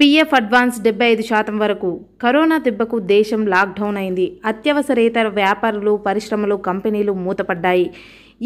PF advance డెబ్బై ఐదు శాతం వరకు. కరోనా దెబ్బకు దేశం లాక్డౌన్ అయింది. అత్యవసరేతర వ్యాపారులు పరిశ్రమలు కంపెనీలు మూతపడ్డాయి.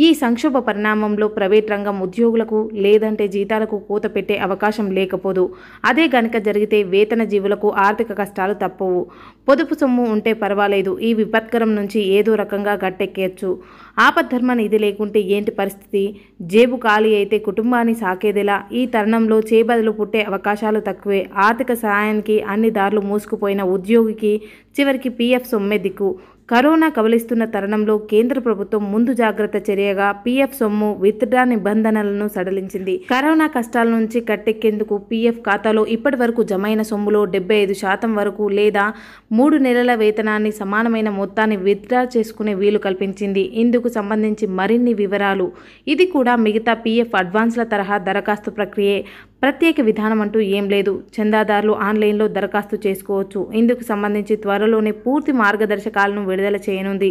ఈ సంక్షోభ పరిణామంలో ప్రైవేట్ రంగం ఉద్యోగులకు లేదంటే జీతాలకు కూత పెట్టే అవకాశం లేకపోదు. అదే గనుక జరిగితే వేతన జీవులకు ఆర్థిక కష్టాలు తప్పవు. పొదుపు సొమ్ము ఉంటే పర్వాలేదు. ఈ విపత్కరం నుంచి ఏదో రకంగా గట్టెక్కేయచ్చు. ఆపద్ధర్మ నిధి లేకుంటే ఏంటి పరిస్థితి? జేబు ఖాళీ అయితే కుటుంబాన్ని సాకేదిలా? ఈ తరుణంలో చేబదులు పుట్టే అవకాశాలు తక్కువే. ఆర్థిక సహాయానికి అన్ని దారులు మూసుకుపోయిన ఉద్యోగికి చివరికి పీఎఫ్ సొమ్మే దిక్కు. కరోనా కబలిస్తున్న తరుణంలో కేంద్ర ప్రభుత్వం ముందు జాగ్రత్త చర్యగా పీఎఫ్ సొమ్ము విత్డ్రా నిబంధనలను సడలించింది. కరోనా కష్టాల నుంచి కట్టెక్కేందుకు పీఎఫ్ ఖాతాలో ఇప్పటి వరకు జమైన సొమ్ములో డెబ్బై ఐదు శాతం వరకు లేదా మూడు నెలల వేతనాన్ని సమానమైన మొత్తాన్ని విత్డ్రా చేసుకునే వీలు కల్పించింది. ఇందుకు సంబంధించి మరిన్ని వివరాలు. ఇది కూడా మిగతా పీఎఫ్ అడ్వాన్స్ల తరహా దరఖాస్తు ప్రక్రియే. ప్రత్యేక విధానం అంటూ ఏం లేదు. చందాదారులు ఆన్లైన్లో దరఖాస్తు చేసుకోవచ్చు. ఇందుకు సంబంధించి త్వరలోనే పూర్తి మార్గదర్శకాలను విడుదల చేయనుంది.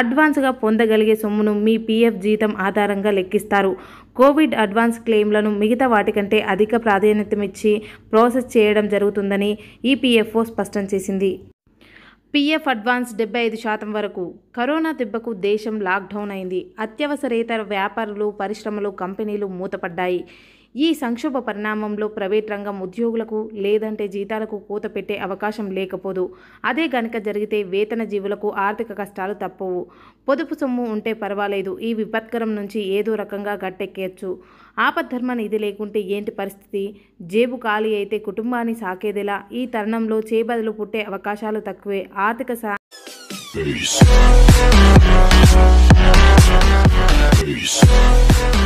అడ్వాన్స్గా పొందగలిగే సొమ్మును మీ పీఎఫ్ జీతం ఆధారంగా లెక్కిస్తారు. కోవిడ్ అడ్వాన్స్ క్లెయిమ్లను మిగతా వాటికంటే అధిక ప్రాధాన్యతమిచ్చి ప్రాసెస్ చేయడం జరుగుతుందని ఈపీఎఫ్ఓ స్పష్టం చేసింది. పీఎఫ్ అడ్వాన్స్ డెబ్బై ఐదు శాతం వరకు కరోనా దెబ్బకు దేశం లాక్డౌన్ అయింది. అత్యవసరేతర వ్యాపారులు పరిశ్రమలు కంపెనీలు మూతపడ్డాయి. ఈ సంక్షోభ పరిణామంలో ప్రైవేట్ రంగం ఉద్యోగులకు లేదంటే జీతాలకు కూత పెట్టే అవకాశం లేకపోదు. అదే గనక జరిగితే వేతన జీవులకు ఆర్థిక కష్టాలు తప్పవు. పొదుపు సొమ్ము ఉంటే పర్వాలేదు. ఈ విపత్కరం నుంచి ఏదో రకంగా గట్టెక్కేయచ్చు ఆపద్ధర్మ నిధి లేకుంటే ఏంటి పరిస్థితి? జేబు ఖాళీ అయితే కుటుంబాన్ని సాకేదిలా? ఈ తరుణంలో చేబదులు పుట్టే అవకాశాలు తక్కువే. ఆర్థిక సా Peace. Peace.